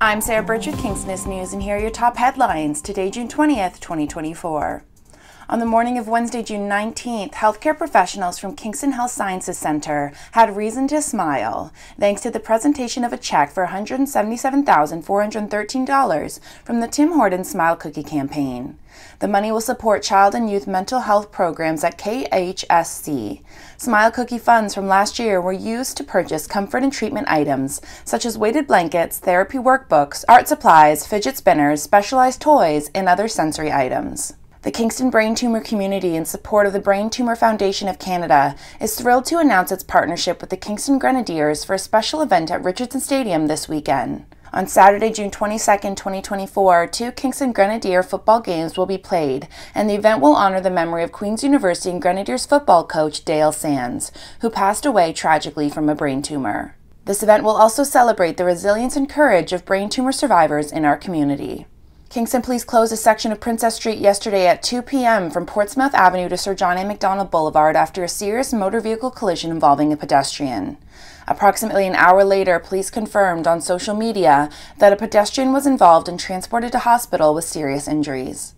I'm Sarah with Kingstonist News, and here are your top headlines today, June 20th, 2024. On the morning of Wednesday, June 19th, healthcare professionals from Kingston Health Sciences Center had reason to smile thanks to the presentation of a check for $177,413 from the Tim Hortons Smile Cookie campaign. The money will support child and youth mental health programs at KHSC. Smile Cookie funds from last year were used to purchase comfort and treatment items such as weighted blankets, therapy workbooks, art supplies, fidget spinners, specialized toys, and other sensory items. The Kingston Brain Tumor community, in support of the Brain Tumor Foundation of Canada, is thrilled to announce its partnership with the Kingston Grenadiers for a special event at Richardson Stadium this weekend. On Saturday, June 22, 2024, two Kingston Grenadier football games will be played, and the event will honor the memory of Queen's University and Grenadiers football coach Dale Sands, who passed away tragically from a brain tumor. This event will also celebrate the resilience and courage of brain tumor survivors in our community. Kingston Police closed a section of Princess Street yesterday at 2 p.m. from Portsmouth Avenue to Sir John A. Macdonald Boulevard after a serious motor vehicle collision involving a pedestrian. Approximately an hour later, police confirmed on social media that a pedestrian was involved and transported to hospital with serious injuries.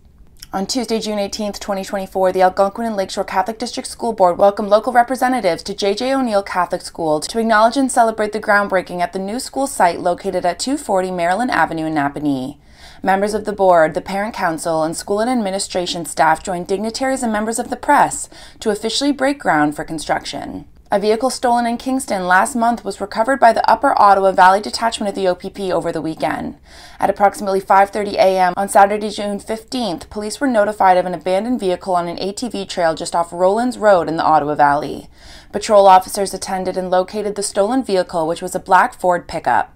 On Tuesday, June 18, 2024, the Algonquin and Lakeshore Catholic District School Board welcomed local representatives to J.J. O'Neill Catholic School to acknowledge and celebrate the groundbreaking at the new school site located at 240 Maryland Avenue in Napanee. Members of the board, the parent council, and school and administration staff joined dignitaries and members of the press to officially break ground for construction. A vehicle stolen in Kingston last month was recovered by the Upper Ottawa Valley Detachment of the OPP over the weekend. At approximately 5:30 a.m. on Saturday, June 15th, police were notified of an abandoned vehicle on an ATV trail just off Rollins Road in the Ottawa Valley. Patrol officers attended and located the stolen vehicle, which was a black Ford pickup.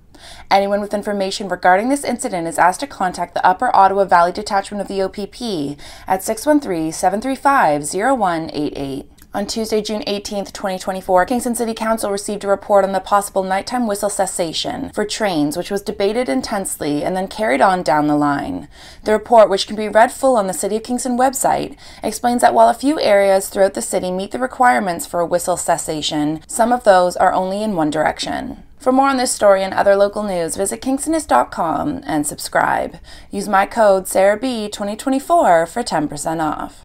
Anyone with information regarding this incident is asked to contact the Upper Ottawa Valley Detachment of the OPP at 613 735 0188. On Tuesday, June 18, 2024, Kingston City Council received a report on the possible nighttime whistle cessation for trains, which was debated intensely and then carried on down the line. The report, which can be read full on the City of Kingston website, explains that while a few areas throughout the city meet the requirements for a whistle cessation, some of those are only in one direction. For more on this story and other local news, visit kingstonist.com and subscribe. Use my code SarahB2024 for 10% off.